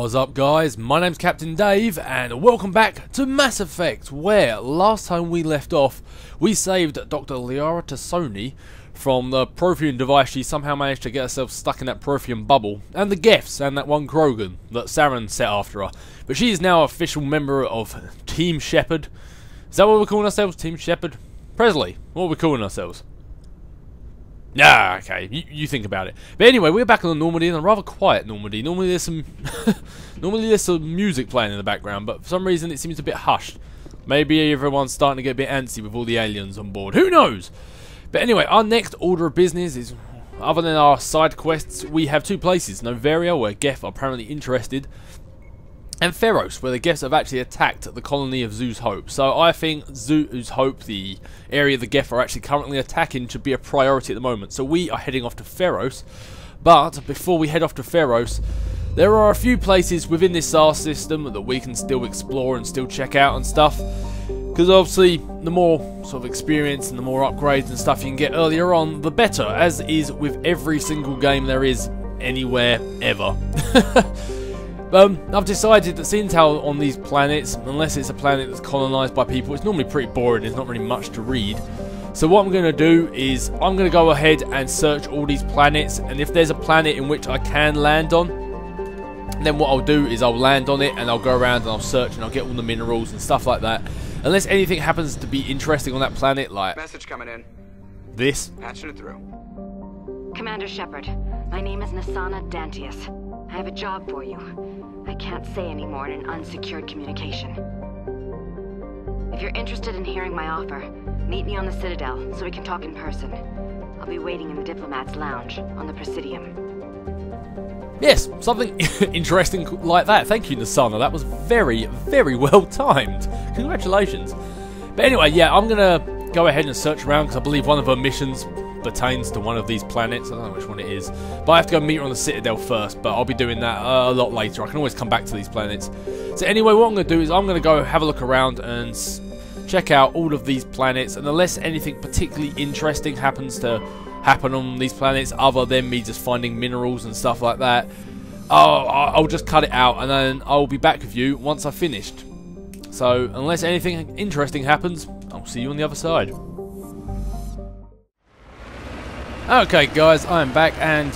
What's up guys, my name's Captain Dave and welcome back to Mass Effect where last time we left off we saved Dr. Liara T'Soni from the Prothean device she somehow managed to get herself stuck in that Prothean bubble and the Geths and that one Krogan that Saren set after her. But she is now official member of Team Shepard. Is that what we're calling ourselves? Team Shepard? Pressly, what are we calling ourselves? Nah, okay, you, you, think about it. But anyway, we're back on the Normandy, and a rather quiet Normandy. Normally there's some, normally there's some music playing in the background, but for some reason it seems a bit hushed. Maybe everyone's starting to get a bit antsy with all the aliens on board. Who knows? But anyway, our next order of business is, other than our side quests, we have two places. Noveria, where Geth are apparently interested, and Feros, where the Geths have actually attacked the colony of Zhu's Hope. So I think Zhu's Hope, the area the Geth are actually currently attacking, should be a priority at the moment. So we are heading off to Feros. But before we head off to Feros, there are a few places within this star system that we can still explore and still check out and stuff. Because obviously, the more sort of experience and the more upgrades and stuff you can get earlier on, the better, as is with every single game there is anywhere ever. Um, I've decided that since how on these planets, unless it's a planet that's colonised by people, it's normally pretty boring, there's not really much to read. So what I'm going to do is, I'm going to go ahead and search all these planets, and if there's a planet in which I can land on, then what I'll do is I'll land on it, and I'll go around and I'll search, and I'll get all the minerals and stuff like that. Unless anything happens to be interesting on that planet, like... Message coming in. This. Patching it through. Commander Shepard, my name is Nassana Dantius. I have a job for you. I can't say anymore in an unsecured communication. If you're interested in hearing my offer, meet me on the Citadel so we can talk in person. I'll be waiting in the Diplomat's Lounge on the Presidium. Yes, something interesting like that. Thank you, Nassana. That was very, very well timed. Congratulations. But anyway, yeah, I'm going to go ahead and search around because I believe one of her missions pertains to one of these planets. I don't know which one it is. But I have to go meet her on the Citadel first, but I'll be doing that uh, a lot later. I can always come back to these planets. So anyway, what I'm going to do is I'm going to go have a look around and check out all of these planets. And unless anything particularly interesting happens to happen on these planets other than me just finding minerals and stuff like that, I'll, I'll just cut it out and then I'll be back with you once I've finished. So unless anything interesting happens, I'll see you on the other side. Okay guys, I am back and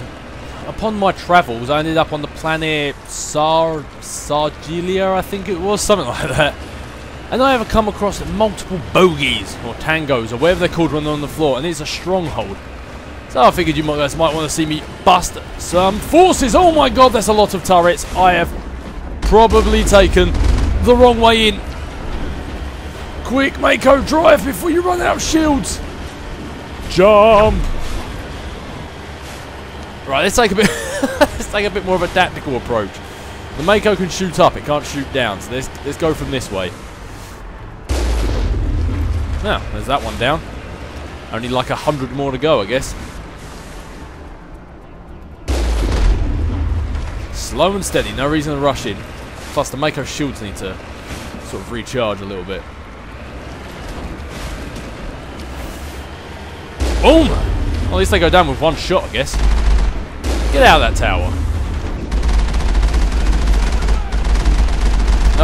upon my travels I ended up on the planet Sar Sargilia, I think it was, something like that. And I have come across multiple bogies, or tangos, or whatever they're called when they're on the floor, and it's a stronghold. So I figured you guys might want to see me bust some forces. Oh my god, there's a lot of turrets. I have probably taken the wrong way in. Quick, Mako, drive before you run out of shields. Jump. Right, let's take a bit let's take a bit more of a tactical approach. The Mako can shoot up, it can't shoot down, so let's let's go from this way. Now, there's that one down. Only like a hundred more to go, I guess. Slow and steady, no reason to rush in. Plus the Mako shields need to sort of recharge a little bit. Boom! At least they go down with one shot, I guess. Get out of that tower.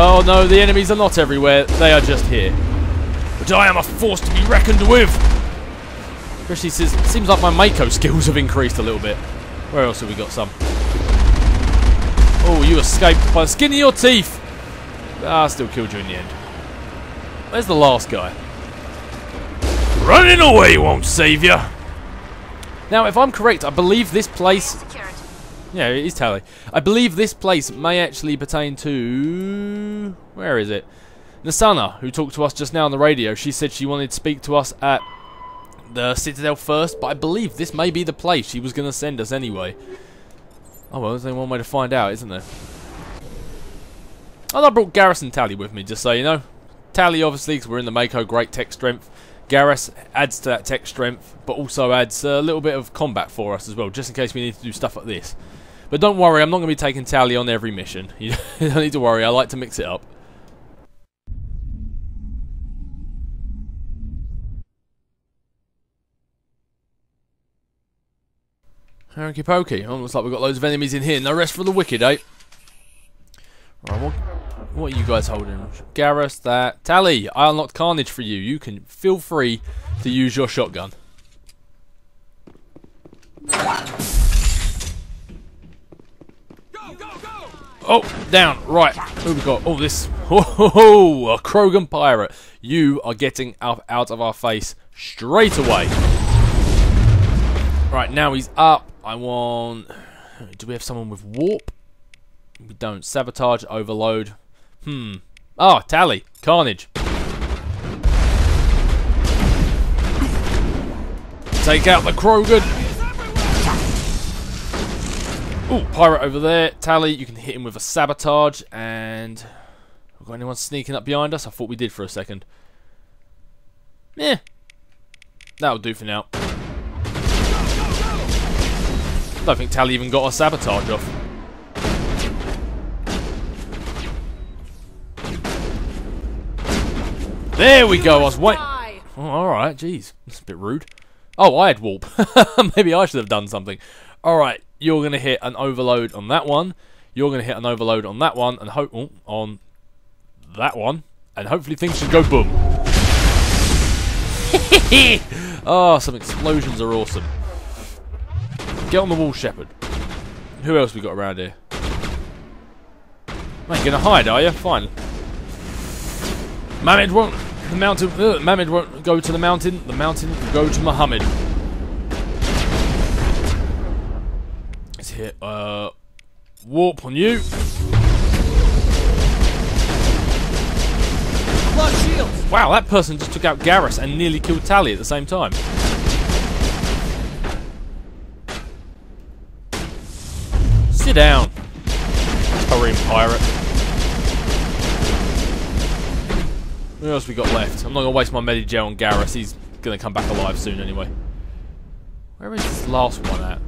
Oh no, the enemies are not everywhere. They are just here. But I am a force to be reckoned with. Especially says, seems like my Mako skills have increased a little bit. Where else have we got some? Oh, you escaped by the skin of your teeth. Ah, still killed you in the end. Where's the last guy? Running away won't save you. Now, if I'm correct, I believe this place yeah, it is Tali. I believe this place may actually pertain to... Where is it? Nassana, who talked to us just now on the radio. She said she wanted to speak to us at the Citadel first, but I believe this may be the place she was going to send us anyway. Oh well, there's only one way to find out, isn't there? And I brought Garrus and Tali with me, just so you know. Tali, obviously, because we're in the Mako, great tech strength. Garrus adds to that tech strength, but also adds a little bit of combat for us as well, just in case we need to do stuff like this. But don't worry, I'm not going to be taking Tali on every mission. You don't need to worry, I like to mix it up. Hokey pokey. Oh, looks like we've got loads of enemies in here. No rest for the wicked, eh? Right, what, are you guys holding? Garrus, that. Tali, I unlocked Carnage for you. You can feel free to use your shotgun. Oh, down. Right. Who we got? Oh, this. Oh, a Krogan pirate. You are getting out, out of our face straight away. Right, now he's up. I want... Do we have someone with warp? We don't. Sabotage, overload. Hmm. Oh, Tali. Carnage. Take out the Krogan. Ooh, pirate over there. Tali, you can hit him with a sabotage. And... we got anyone sneaking up behind us? I thought we did for a second. Eh. That'll do for now. I Don't think Tali even got a sabotage off. There we go. I was waiting. Oh, all right. Jeez, that's a bit rude. Oh, I had warp. Maybe I should have done something. All right, you're gonna hit an overload on that one. You're gonna hit an overload on that one, and hope oh, on that one, and hopefully things should go boom. oh, some explosions are awesome. Get on the wall, Shepard. Who else we got around here? Ain't gonna hide, are you? Fine. Mamad won't. The mountain. Uh, Mamad won't go to the mountain. The mountain will go to Muhammad. Let's hit uh, warp on you. Wow, that person just took out Garrus and nearly killed Tali at the same time. Sit down. Hurry, pirate. What else we got left? I'm not gonna waste my Medigel on Garrus. He's gonna come back alive soon anyway. Where is this last one at?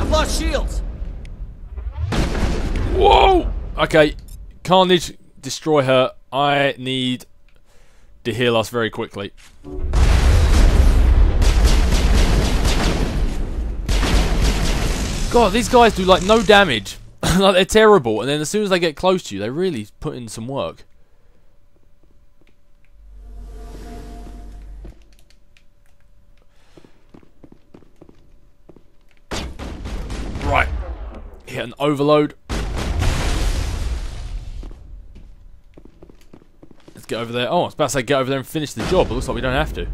I've lost shields. Whoa! Okay, Carnage, destroy her. I need to heal us very quickly. God, these guys do like no damage. like they're terrible, and then as soon as they get close to you, they really put in some work. Right. Hit an overload. Let's get over there. Oh, I was about to say get over there and finish the job, but looks like we don't have to.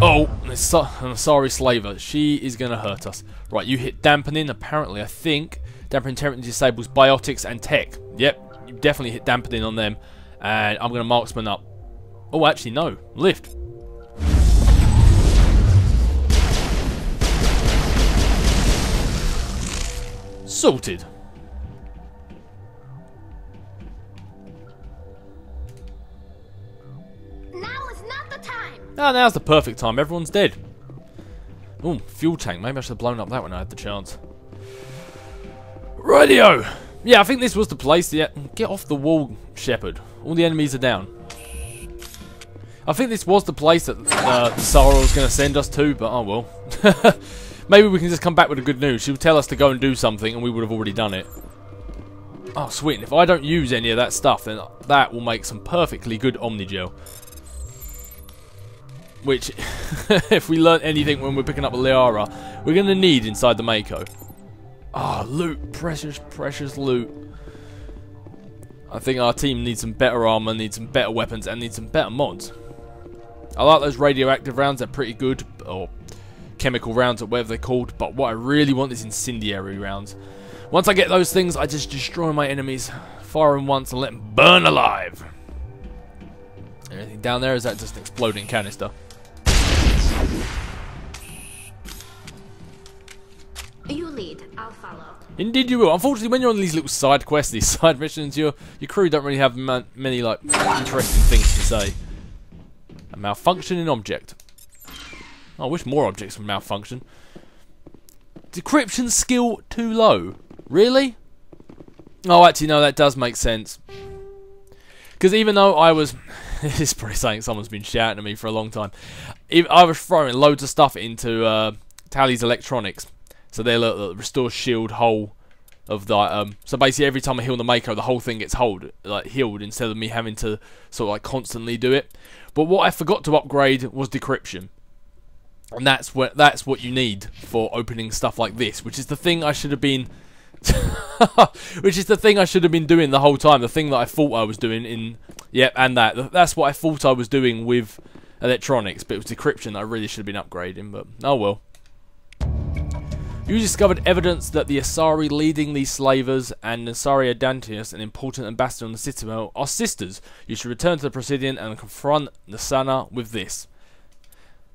Oh, I'm sorry, Slaver. She is going to hurt us. Right, you hit dampening. Apparently, I think dampening temporarily disables biotics and tech. Yep, you definitely hit dampening on them. And I'm going to marksman up. Oh, actually, no. Lift. Sorted. Now is not the time. Ah, now's the perfect time. Everyone's dead. Oh, fuel tank. Maybe I should have blown up that when I had the chance. Radio. Yeah, I think this was the place. Yeah, get off the wall, Shepard. All the enemies are down. I think this was the place that uh, Sarah was going to send us to, but oh well. Maybe we can just come back with the good news. She would tell us to go and do something, and we would have already done it. Oh, sweet. If I don't use any of that stuff, then that will make some perfectly good Omnigel. Which, if we learn anything when we're picking up a Liara, we're going to need inside the Mako. Ah, oh, loot. Precious, precious loot. I think our team needs some better armor, needs some better weapons, and needs some better mods. I like those radioactive rounds, they're pretty good, or chemical rounds or whatever they're called, but what I really want is incendiary rounds. Once I get those things, I just destroy my enemies, fire them once and let them burn alive. Anything down there? Is that just an exploding canister? You lead. Indeed you will. Unfortunately, when you're on these little side quests, these side missions, your your crew don't really have many like interesting things to say. A malfunctioning object. I wish more objects would malfunction. Decryption skill too low. Really? Oh, actually, no, that does make sense. Because even though I was... this is probably saying someone's been shouting at me for a long time. I was throwing loads of stuff into uh, Tali's electronics. So they look, look restore shield whole of the um. So basically, every time I heal the Mako, the whole thing gets hold like healed instead of me having to sort of like constantly do it. But what I forgot to upgrade was decryption. And that's what that's what you need for opening stuff like this, which is the thing I should have been which is the thing I should have been doing the whole time, the thing that I thought I was doing in yep, and that that's what I thought I was doing with electronics, but it was decryption that I really should have been upgrading, but oh well. You discovered evidence that the Asari leading these slavers and Nassana Dantius, an important ambassador on the Citadel, are sisters. You should return to the Presidium and confront Nassana with this.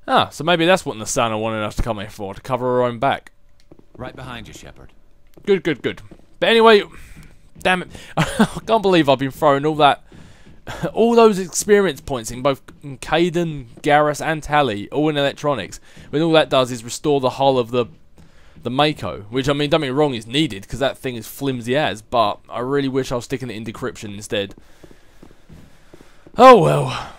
Ah, so maybe that's what Nassana wanted us to come here for, to cover her own back. Right behind you, Shepard. Good, good, good. But anyway, damn it. I can't believe I've been throwing all that, all those experience points in both Kaidan, Garrus, and Tali, all in electronics. When all that does is restore the hull of the the Mako, which I mean, don't get me wrong, is needed because that thing is flimsy as. But I really wish I was sticking it in decryption instead. Oh well,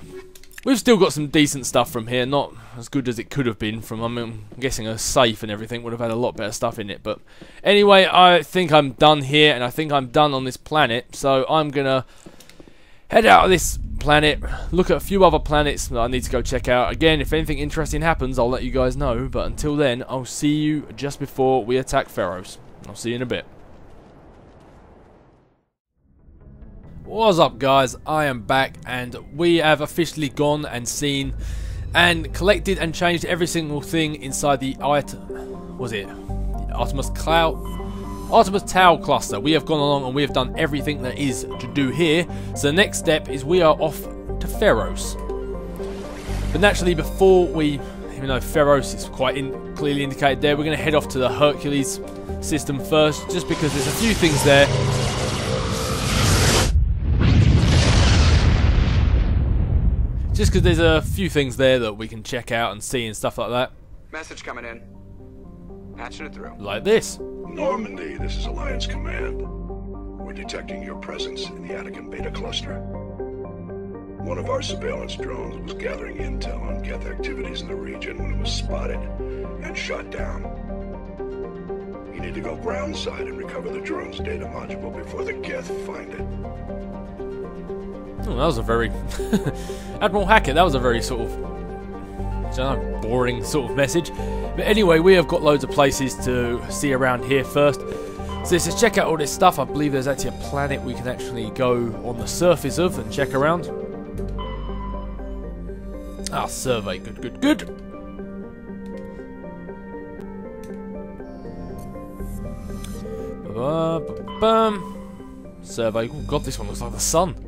we've still got some decent stuff from here. Not as good as it could have been from. I mean, I'm guessing a safe and everything would have had a lot better stuff in it. But anyway, I think I'm done here, and I think I'm done on this planet. So I'm gonna head out of this planet, look at a few other planets that I need to go check out. Again, if anything interesting happens, I'll let you guys know. But until then, I'll see you just before we attack Feros. I'll see you in a bit. What's up guys, I am back and we have officially gone and seen and collected and changed every single thing inside the item, was it the Artemis Cloud Artemis Tau cluster. We have gone along and we have done everything that is to do here. So the next step is we are off to Feros. But naturally, before we, even though Feros is quite in, clearly indicated there, we're going to head off to the Hercules system first, just because there's a few things there. Just because there's a few things there that we can check out and see and stuff like that. Message coming in. Patching it through. Like this. Normandy, this is Alliance Command. We're detecting your presence in the Attican Beta cluster. One of our surveillance drones was gathering intel on Geth activities in the region when it was spotted and shot down. You need to go groundside and recover the drone's data module before the Geth find it. Oh, that was a very Admiral Hackett. That was a very sort of boring sort of message. But anyway, we have got loads of places to see around here first. So let's just check out all this stuff. I believe there's actually a planet we can actually go on the surface of and check around. Ah, survey. Good, good, good. Survey. Oh god, this one looks like the sun.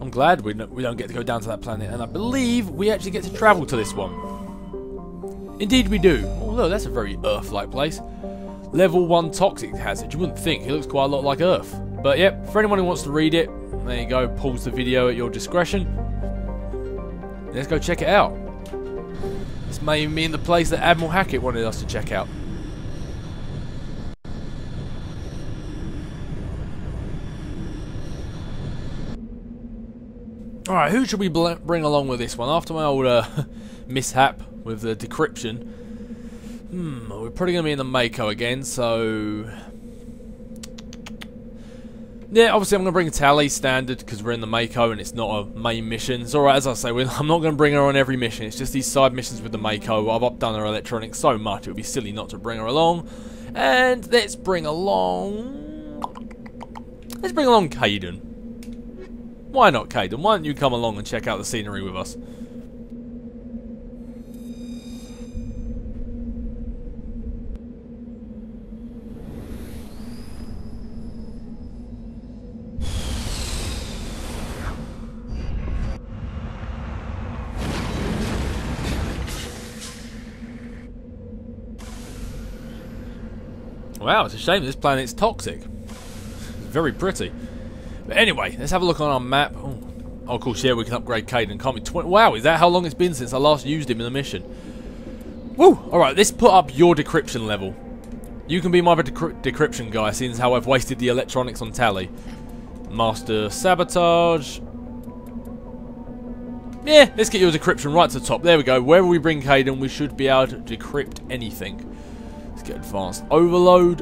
I'm glad we, we don't get to go down to that planet, and I believe we actually get to travel to this one. Indeed we do. Oh look, that's a very Earth-like place. Level 1 toxic hazard. You wouldn't think. It looks quite a lot like Earth. But yep, for anyone who wants to read it, there you go. Pause the video at your discretion. Let's go check it out. This may mean the place that Admiral Hackett wanted us to check out. Alright, who should we bring along with this one? After my old uh, mishap with the decryption. Hmm, we're probably going to be in the Mako again, so... Yeah, obviously I'm going to bring Tali standard because we're in the Mako and it's not a main mission. It's alright, as I say, I'm not going to bring her on every mission. It's just these side missions with the Mako. I've updone her electronics so much, it would be silly not to bring her along. And let's bring along... Let's bring along Kaidan. Why not, Kaidan? Why don't you come along and check out the scenery with us? Wow, it's a shame this planet's toxic. It's Very pretty. But anyway, let's have a look on our map. Oh, oh of course, yeah, we can upgrade Kaidan, can't we? wow, is that how long it's been since I last used him in the mission? Woo! Alright, let's put up your decryption level. You can be my decry decryption guy, seeing how I've wasted the electronics on Tali. Master Sabotage. Yeah, let's get your decryption right to the top. There we go. Wherever we bring Kaidan, we should be able to decrypt anything. Let's get advanced overload.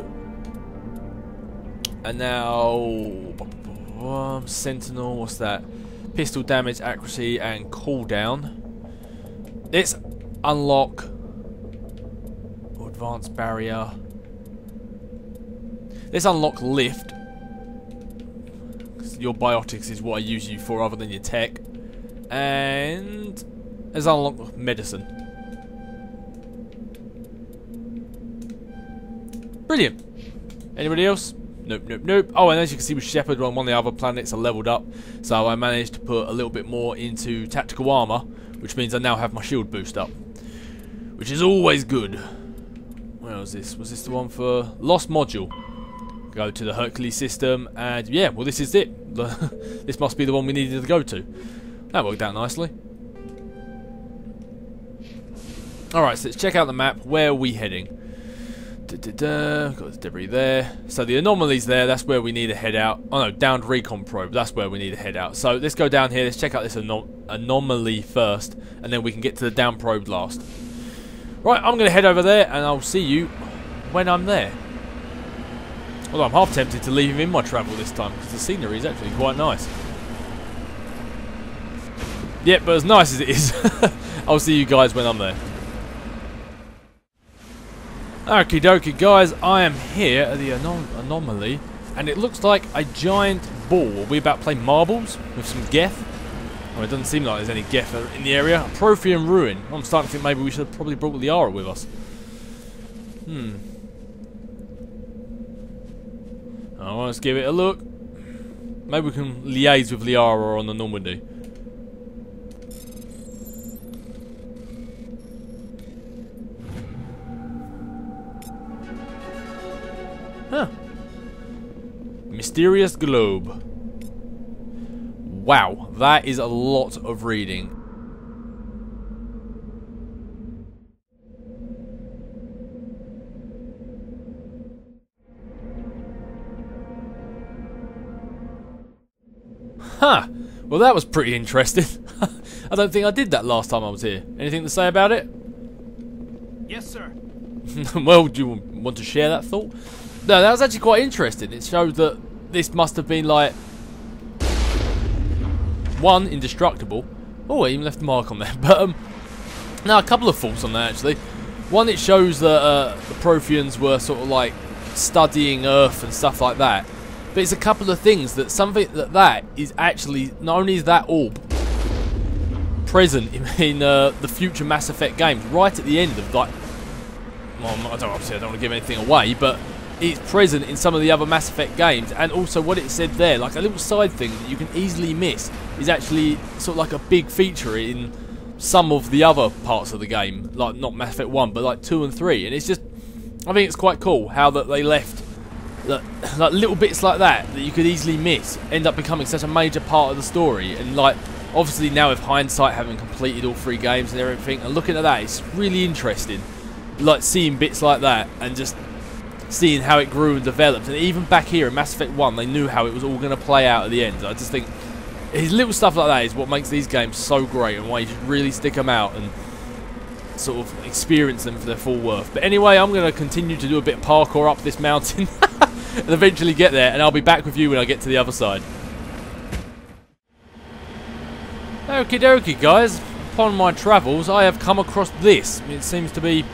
And now... Um, Sentinel, what's that? Pistol damage, accuracy, and cooldown. Let's unlock... Advanced barrier. Let's unlock lift. Your biotics is what I use you for other than your tech. And... Let's unlock medicine. Brilliant. Anybody else? Nope, nope, nope. Oh, and as you can see with Shepard on one of the other planets are leveled up. So I managed to put a little bit more into tactical armor, which means I now have my shield boost up. Which is always good. Where was this? Was this the one for Lost Module? Go to the Hercules system, and yeah, well this is it. this must be the one we needed to go to. That worked out nicely. Alright, so let's check out the map. Where are we heading? Da, da, da. Got the debris there. So the anomalies there, that's where we need to head out. Oh no, downed recon probe, that's where we need to head out. So let's go down here, let's check out this anom anomaly first, and then we can get to the down probe last. Right, I'm going to head over there, and I'll see you when I'm there. Although I'm half tempted to leave him in my travel this time, because the scenery is actually quite nice. Yep, but as nice as it is, I'll see you guys when I'm there. Okie dokie guys, I am here at the anom anomaly and it looks like a giant ball. We about to play marbles with some Geth? Well, it doesn't seem like there's any Geth in the area. A Prothean ruin. I'm starting to think maybe we should have probably brought Liara with us. Hmm. Oh, let's give it a look. Maybe we can liaise with Liara on the Normandy. Mysterious globe. Wow, that is a lot of reading. Huh. Well, that was pretty interesting. I don't think I did that last time I was here. Anything to say about it? Yes, sir. well, do you want to share that thought? No, that was actually quite interesting. It showed that this must have been like one indestructible. Oh, I even left a mark on there. But um, now a couple of thoughts on that actually. One, it shows that uh, the Protheans were sort of like studying Earth and stuff like that. But it's a couple of things that something that that is actually not only is that orb present in, in uh, the future Mass Effect games, right at the end of like well, I don't obviously I don't want to give anything away, but it's present in some of the other Mass Effect games, and also what it said there, like a little side thing that you can easily miss, is actually sort of like a big feature in some of the other parts of the game, like not Mass Effect 1, but like 2 and 3, and it's just, I think it's quite cool how that they left that, like little bits like that that you could easily miss end up becoming such a major part of the story, and like obviously now with hindsight having completed all three games and everything, and looking at that, it's really interesting. Like seeing bits like that and just seeing how it grew and developed. And even back here in Mass Effect 1, they knew how it was all going to play out at the end. I just think his little stuff like that is what makes these games so great and why you should really stick them out and sort of experience them for their full worth. But anyway, I'm going to continue to do a bit of parkour up this mountain and eventually get there. And I'll be back with you when I get to the other side. Okie dokie, guys. Upon my travels, I have come across this. It seems to be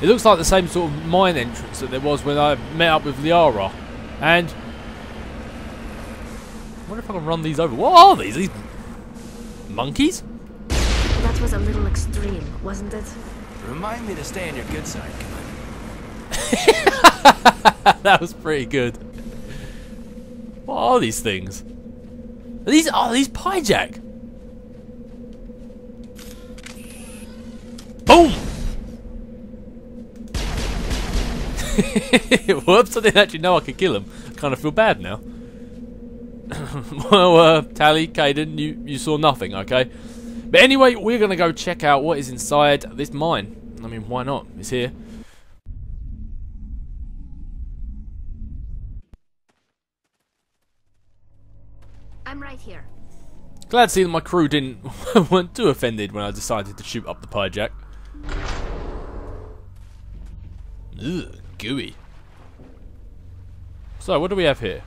it looks like the same sort of mine entrance that there was when I met up with Liara. And... I wonder if I can run these over. What are these? These... Monkeys? That was a little extreme, wasn't it? Remind me to stay on your good side, that was pretty good. What are these things? Are these are these Pyjak? Boom! Whoops, I didn't actually know I could kill him. I kind of feel bad now. well, uh, Tali, Kaidan, you, you saw nothing, okay? But anyway, we're going to go check out what is inside this mine. I mean, why not? It's here. I'm right here. Glad to see that my crew didn't weren't too offended when I decided to shoot up the Pyjak. Ugh. Gooey. So, what do we have here?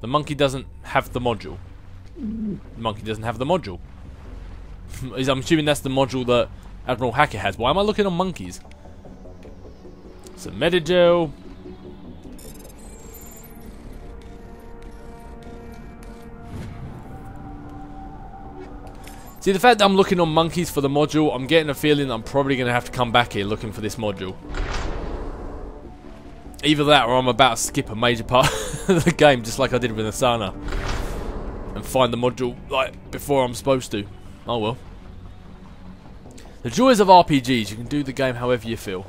The monkey doesn't have the module. The monkey doesn't have the module. I'm assuming that's the module that Admiral Hackett has. Why am I looking on monkeys? Some Medigel. See, the fact that I'm looking on monkeys for the module, I'm getting a feeling I'm probably going to have to come back here looking for this module. Either that or I'm about to skip a major part of the game, just like I did with Asana. And find the module, like, before I'm supposed to. Oh well. The joys of RPGs, you can do the game however you feel.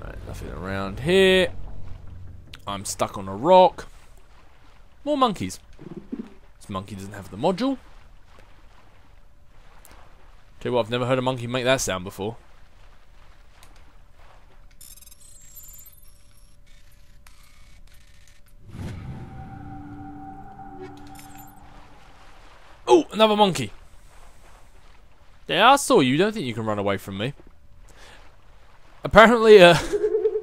Alright, nothing around here. I'm stuck on a rock. More monkeys. This monkey doesn't have the module. Tell you what, I've never heard a monkey make that sound before. Oh, another monkey. Yeah, I saw you. Don't think you can run away from me. Apparently, uh,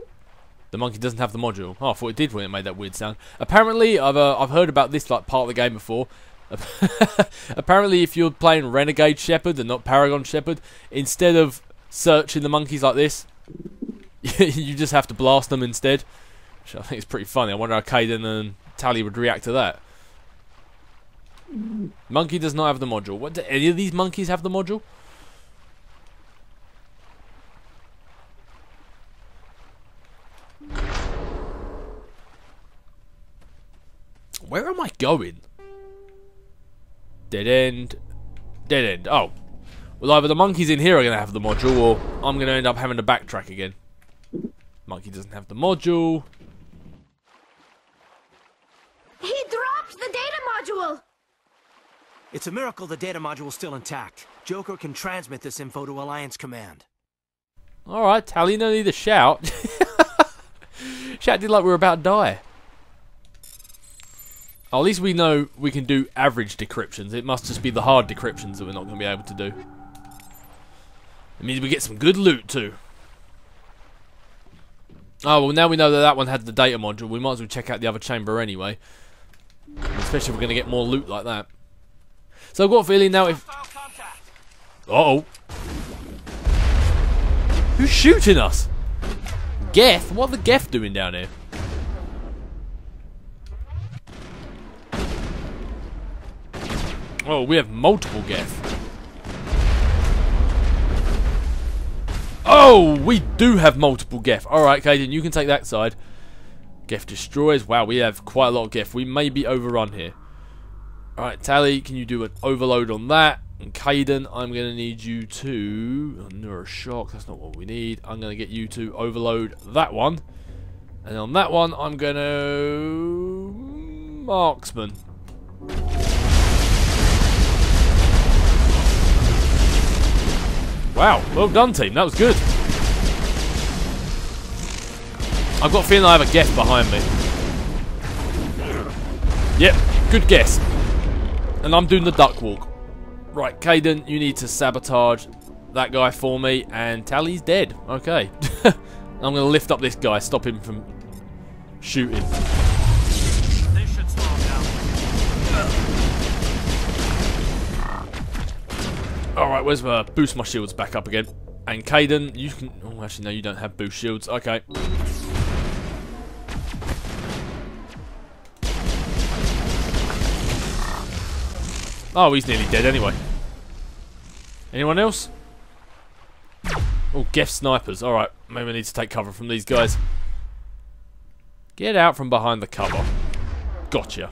the monkey doesn't have the module. Oh, I thought it did when it made that weird sound. Apparently, I've uh, I've heard about this like part of the game before. Apparently, if you're playing Renegade Shepard and not Paragon Shepard, instead of searching the monkeys like this, you just have to blast them instead. Which I think is pretty funny. I wonder how Kaidan and Tali would react to that. Monkey does not have the module. What do any of these monkeys have the module? Where am I going? Dead end. Dead end. Oh. Well, either the monkeys in here are going to have the module, or I'm going to end up having to backtrack again. Monkey doesn't have the module. He dropped the data module! It's a miracle the data module's still intact. Joker can transmit this info to Alliance Command. Alright, Tali, no need to shout. shout did like we were about to die. at least we know we can do average decryptions. It must just be the hard decryptions that we're not going to be able to do. It means we get some good loot too. Oh, well now we know that that one had the data module. We might as well check out the other chamber anyway. Especially if we're going to get more loot like that. So I've got a feeling now if... Uh oh Who's shooting us? Geth? What are the Geth doing down here? Oh, we have multiple Geth. Oh, we do have multiple Geth. Alright, Kaidan, you can take that side. Geth destroys. Wow, we have quite a lot of Geth. We may be overrun here. Alright, Tali, can you do an overload on that? And Kaidan, I'm going to need you to... Oh, Neuroshock, that's not what we need. I'm going to get you to overload that one. And on that one, I'm going to... Marksman. Wow, well done team, that was good. I've got a feeling I have a guess behind me. Yep, good guess. And I'm doing the duck walk. Right, Kaidan, you need to sabotage that guy for me, and Tali's dead. Okay. I'm going to lift up this guy, stop him from shooting. This should slow down. Alright, where's my boost my shields back up again? And Kaidan, you can... Oh, actually, no, you don't have boost shields. Okay. Oh, he's nearly dead anyway. Anyone else? Oh, Geth snipers. Alright, maybe I need to take cover from these guys. Get out from behind the cover. Gotcha.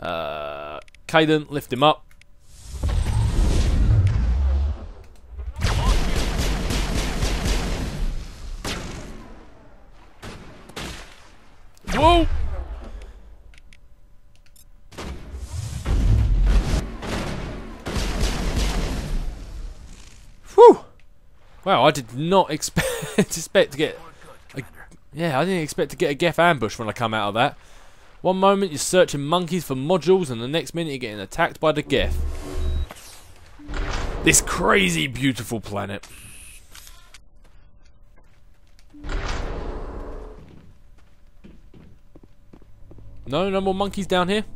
Uh, Kaidan, lift him up. Whoa! Wow, I did not expect expect to get. A, yeah, I didn't expect to get a Geth ambush when I come out of that. One moment you're searching monkeys for modules, and the next minute you're getting attacked by the Geth. This crazy beautiful planet. No, no more monkeys down here.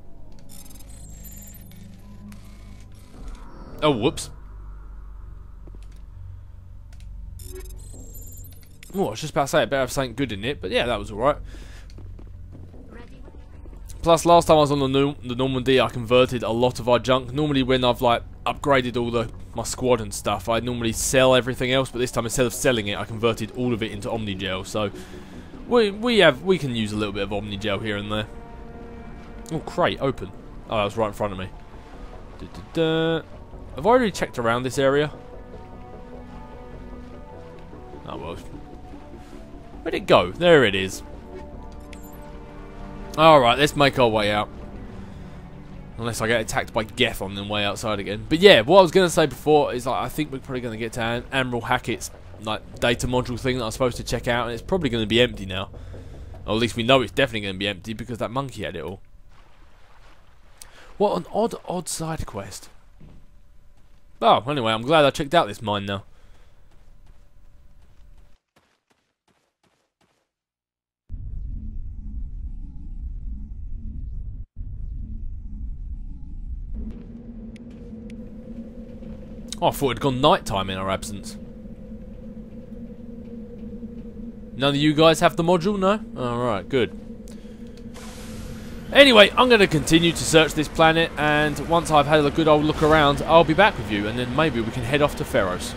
Oh, whoops. Oh, I was just about to say it better have something good in it, but yeah, that was alright. Plus, last time I was on the, the Normandy, I converted a lot of our junk. Normally, when I've like upgraded all the my squad and stuff, I normally sell everything else. But this time, instead of selling it, I converted all of it into Omnigel. So we we have we can use a little bit of Omnigel here and there. Oh, crate open. Oh, that was right in front of me. Da -da -da. Have I already checked around this area? Oh well. Where'd it go? There it is. Alright, let's make our way out. Unless I get attacked by Geth on the way outside again. But yeah, what I was going to say before is like, I think we're probably going to get to An Admiral Hackett's like data module thing that I was supposed to check out, and it's probably going to be empty now. Or at least we know it's definitely going to be empty because that monkey had it all. What an odd, odd side quest. Oh, anyway, I'm glad I checked out this mine now. Oh, I thought it'd gone night time in our absence. None of you guys have the module, no? Alright, good. Anyway, I'm going to continue to search this planet, and once I've had a good old look around, I'll be back with you, and then maybe we can head off to Feros.